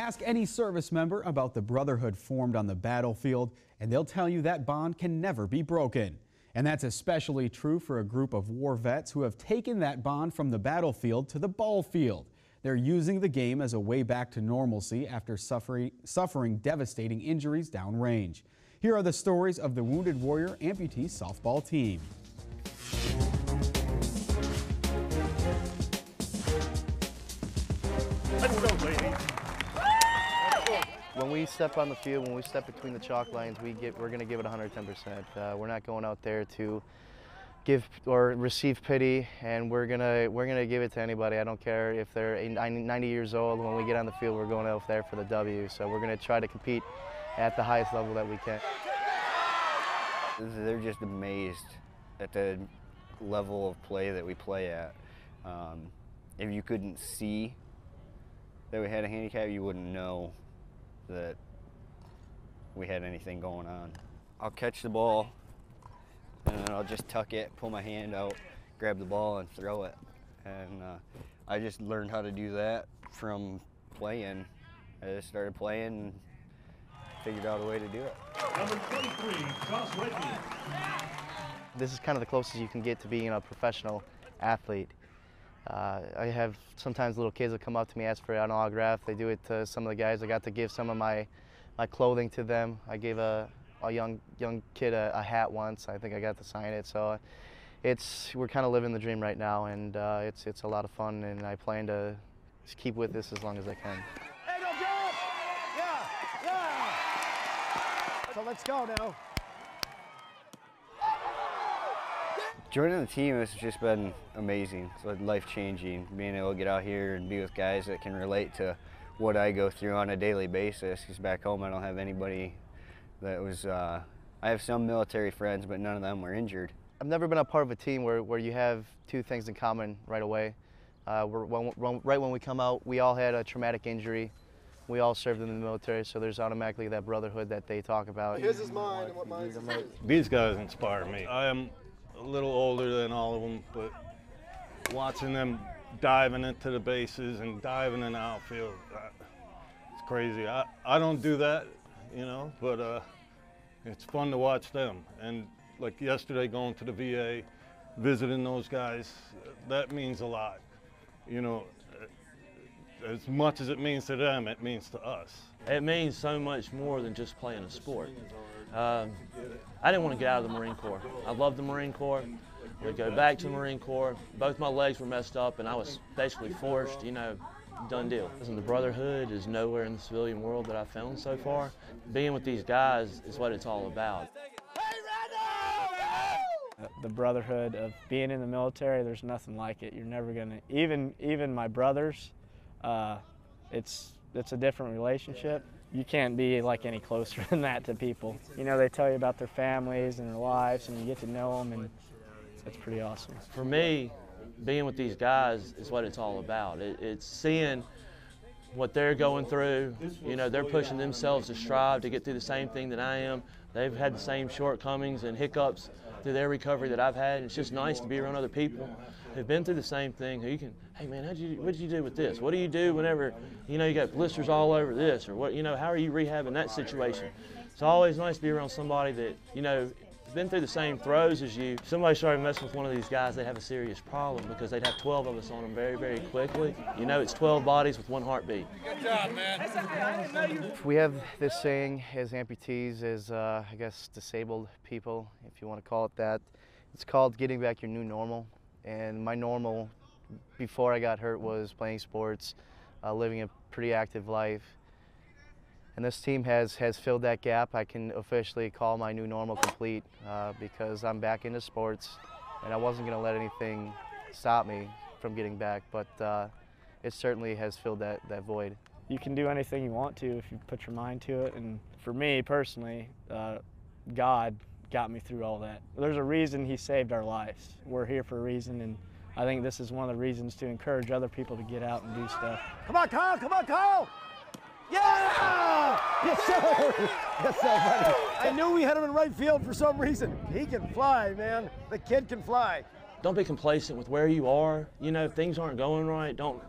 Ask any service member about the brotherhood formed on the battlefield, and they'll tell you that bond can never be broken. And that's especially true for a group of war vets who have taken that bond from the battlefield to the ball field. They're using the game as a way back to normalcy after suffering, suffering devastating injuries downrange. Here are the stories of the Wounded Warrior amputee softball team. When we step on the field, when we step between the chalk lines, we get, we're going to give it 110%. Uh, we're not going out there to give or receive pity, and we're gonna we're gonna give it to anybody. I don't care if they're 90 years old. When we get on the field, we're going out there for the W. So we're gonna try to compete at the highest level that we can. They're just amazed at the level of play that we play at. Um, if you couldn't see that we had a handicap, you wouldn't know that we had anything going on. I'll catch the ball and then I'll just tuck it, pull my hand out, grab the ball and throw it. And uh, I just learned how to do that from playing. I just started playing and figured out a way to do it. Number 23, Josh This is kind of the closest you can get to being a professional athlete. Uh, I have sometimes little kids that come up to me, ask for an autograph. They do it to some of the guys. I got to give some of my, my clothing to them. I gave a, a young young kid a, a, hat once. I think I got to sign it. So it's we're kind of living the dream right now, and uh, it's it's a lot of fun. And I plan to keep with this as long as I can. Hey, Yeah, yeah. So let's go now. Joining the team has just been amazing. It's life changing. Being able to get out here and be with guys that can relate to what I go through on a daily basis. Because back home, I don't have anybody that was. Uh, I have some military friends, but none of them were injured. I've never been a part of a team where, where you have two things in common right away. Uh, when, when, right when we come out, we all had a traumatic injury. We all served in the military, so there's automatically that brotherhood that they talk about. His is mine, and what mine is his. These guys inspire me. I am a little older than all of them, but watching them diving into the bases and diving in the outfield, uh, it's crazy. I, I don't do that, you know, but uh, it's fun to watch them. And like yesterday, going to the VA, visiting those guys, that means a lot. You know, as much as it means to them, it means to us. It means so much more than just playing a sport. Um, I didn't want to get out of the Marine Corps. I loved the Marine Corps. We go back to the Marine Corps. Both my legs were messed up, and I was basically forced, you know, done deal. And the brotherhood is nowhere in the civilian world that I've found so far. Being with these guys is what it's all about. The brotherhood of being in the military, there's nothing like it. You're never gonna, even even my brothers, uh, it's it's a different relationship you can't be like any closer than that to people. You know, they tell you about their families and their lives, and you get to know them, and it's pretty awesome. For me, being with these guys is what it's all about. It, it's seeing what they're going through. You know, they're pushing themselves to strive to get through the same thing that I am. They've had the same shortcomings and hiccups through their recovery that I've had. It's just nice to be around other people who've been through the same thing. Who you can, hey man, how'd you, what did you do with this? What do you do whenever, you know, you got blisters all over this, or what, you know, how are you rehabbing that situation? It's always nice to be around somebody that, you know, been through the same throes as you. If somebody started messing with one of these guys, they'd have a serious problem because they'd have 12 of us on them very, very quickly. You know, it's 12 bodies with one heartbeat. Good job, man. We have this saying as amputees, as uh, I guess disabled people, if you want to call it that. It's called getting back your new normal. And my normal before I got hurt was playing sports, uh, living a pretty active life. And this team has, has filled that gap. I can officially call my new normal complete uh, because I'm back into sports and I wasn't going to let anything stop me from getting back, but uh, it certainly has filled that, that void. You can do anything you want to if you put your mind to it. And for me personally, uh, God got me through all that. There's a reason he saved our lives. We're here for a reason, and I think this is one of the reasons to encourage other people to get out and do stuff. Come on, Kyle, come on, Kyle! Yeah! Yes, sir! Yes, sir, buddy. I knew we had him in right field for some reason. He can fly, man. The kid can fly. Don't be complacent with where you are. You know, if things aren't going right, don't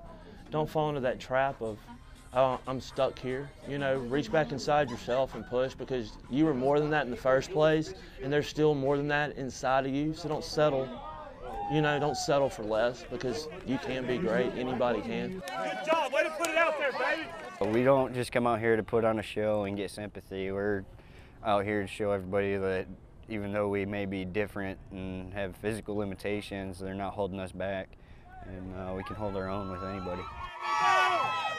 don't fall into that trap of oh, I'm stuck here. You know, reach back inside yourself and push because you were more than that in the first place, and there's still more than that inside of you. So don't settle. You know, don't settle for less because you can be great. Anybody can. Good job. Way to put it out there, baby. We don't just come out here to put on a show and get sympathy. We're out here to show everybody that even though we may be different and have physical limitations, they're not holding us back, and uh, we can hold our own with anybody. Go!